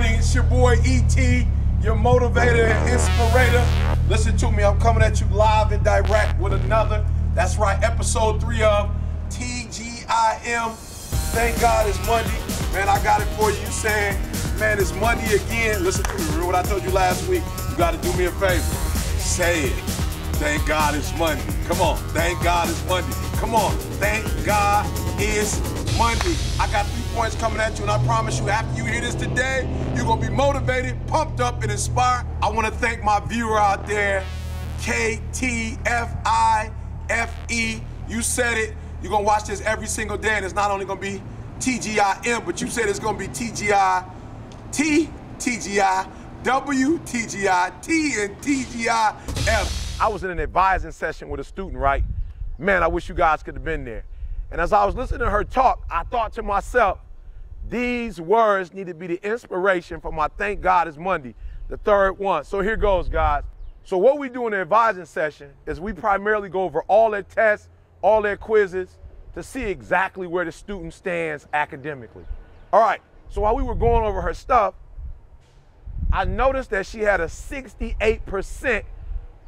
morning. It's your boy ET, your motivator and inspirator. Listen to me, I'm coming at you live and direct with another. That's right, episode three of TGIM. Thank God it's Monday. Man, I got it for you. You saying, man, it's Monday again. Listen to me, remember what I told you last week? You got to do me a favor. Say it. Thank God it's Monday. Come on. Thank God it's Monday. Come on. Thank God it's Monday. I got three points coming at you, and I promise you, after you hear this today, you're gonna be motivated, pumped up, and inspired. I want to thank my viewer out there, KTFIFE. You said it. You're gonna watch this every single day, and it's not only gonna be TGIM, but you said it's gonna be TGI T, TGI W, TGI T, and TGI F. I was in an advising session with a student, right? Man, I wish you guys could have been there. And as I was listening to her talk, I thought to myself, these words need to be the inspiration for my Thank God It's Monday, the third one. So here goes, guys. So what we do in the advising session is we primarily go over all their tests, all their quizzes to see exactly where the student stands academically. All right, so while we were going over her stuff, I noticed that she had a 68%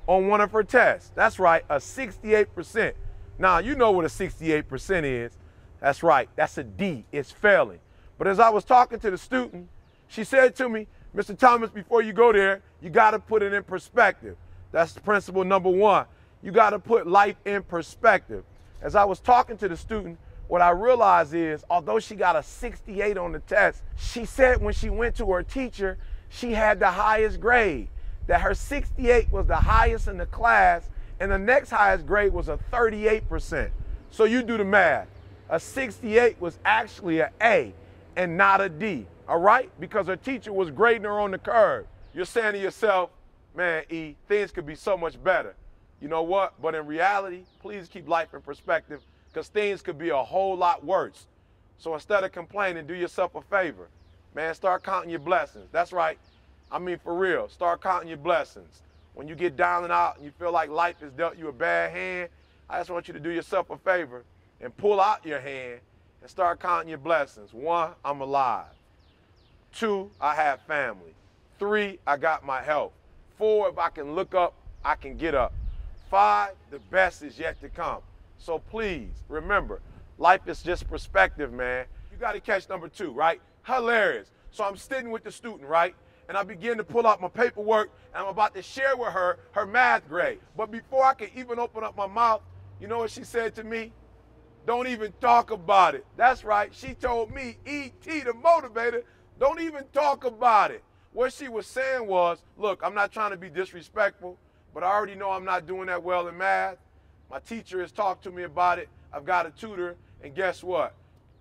on one of her tests. That's right, a 68%. Now, you know what a 68% is. That's right, that's a D, it's failing. But as I was talking to the student, she said to me, Mr. Thomas, before you go there, you got to put it in perspective. That's principle number one. You got to put life in perspective. As I was talking to the student, what I realized is, although she got a 68 on the test, she said when she went to her teacher, she had the highest grade, that her 68 was the highest in the class, and the next highest grade was a 38%. So you do the math. A 68 was actually an A and not a D, all right? Because her teacher was grading her on the curve. You're saying to yourself, man, E, things could be so much better. You know what? But in reality, please keep life in perspective because things could be a whole lot worse. So instead of complaining, do yourself a favor. Man, start counting your blessings. That's right. I mean, for real, start counting your blessings. When you get down and out and you feel like life has dealt you a bad hand, I just want you to do yourself a favor and pull out your hand and start counting your blessings. One, I'm alive. Two, I have family. Three, I got my health. Four, if I can look up, I can get up. Five, the best is yet to come. So please remember, life is just perspective, man. You got to catch number two, right? Hilarious. So I'm sitting with the student, right? And I begin to pull out my paperwork and I'm about to share with her her math grade. But before I could even open up my mouth, you know what she said to me? Don't even talk about it. That's right. She told me, E.T. the motivator, don't even talk about it. What she was saying was, look, I'm not trying to be disrespectful, but I already know I'm not doing that well in math. My teacher has talked to me about it. I've got a tutor, and guess what?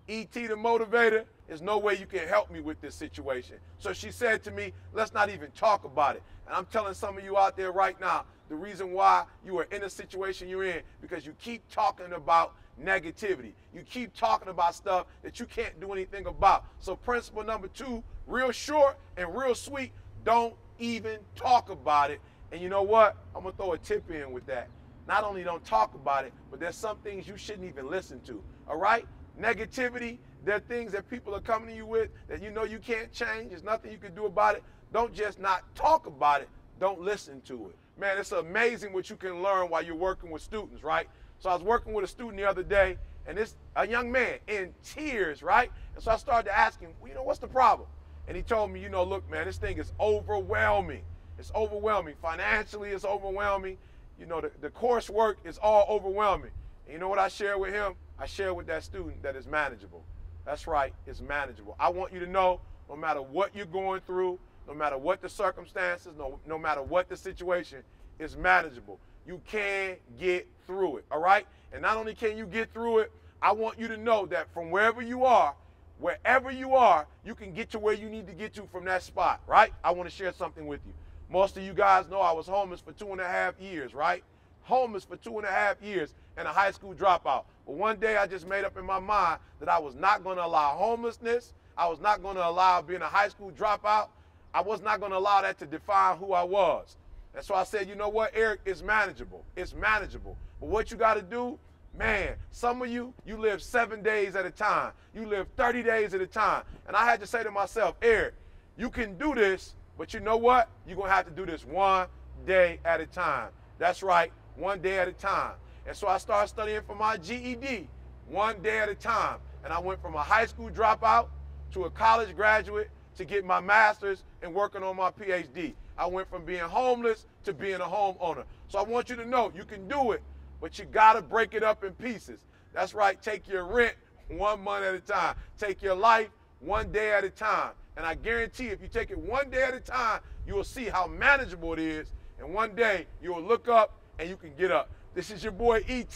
E.T. the motivator, there's no way you can help me with this situation. So she said to me, let's not even talk about it. And I'm telling some of you out there right now, the reason why you are in the situation you're in, because you keep talking about negativity. You keep talking about stuff that you can't do anything about. So principle number two, real short and real sweet, don't even talk about it. And you know what? I'm gonna throw a tip in with that. Not only don't talk about it, but there's some things you shouldn't even listen to. All right? Negativity, there are things that people are coming to you with that you know you can't change. There's nothing you can do about it. Don't just not talk about it. Don't listen to it. Man, it's amazing what you can learn while you're working with students, right? So I was working with a student the other day, and this a young man in tears, right? And so I started to ask him, well, you know, what's the problem? And he told me, you know, look, man, this thing is overwhelming. It's overwhelming. Financially, it's overwhelming. You know, the, the coursework is all overwhelming. And you know what I share with him? I share with that student that is manageable. That's right, it's manageable. I want you to know no matter what you're going through, no matter what the circumstances, no, no matter what the situation, it's manageable. You can get through it, all right? And not only can you get through it, I want you to know that from wherever you are, wherever you are, you can get to where you need to get to from that spot, right? I want to share something with you. Most of you guys know I was homeless for two and a half years, right? Homeless for two and a half years and a high school dropout. But one day I just made up in my mind that I was not going to allow homelessness. I was not going to allow being a high school dropout. I was not going to allow that to define who I was. And so I said, you know what, Eric, it's manageable. It's manageable. But what you got to do, man, some of you, you live seven days at a time. You live 30 days at a time. And I had to say to myself, Eric, you can do this, but you know what? You're going to have to do this one day at a time. That's right, one day at a time. And so I started studying for my GED one day at a time. And I went from a high school dropout to a college graduate to get my master's and working on my PhD. I went from being homeless to being a homeowner. So I want you to know you can do it, but you got to break it up in pieces. That's right, take your rent one month at a time. Take your life one day at a time. And I guarantee if you take it one day at a time, you will see how manageable it is. And one day you will look up and you can get up. This is your boy ET,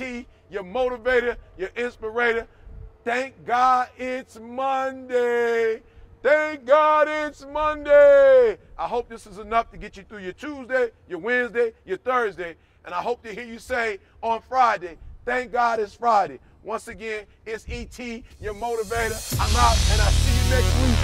your motivator, your inspirator. Thank God it's Monday. Thank God it's Monday. I hope this is enough to get you through your Tuesday, your Wednesday, your Thursday. And I hope to hear you say on Friday, thank God it's Friday. Once again, it's ET, your motivator. I'm out, and I'll see you next week.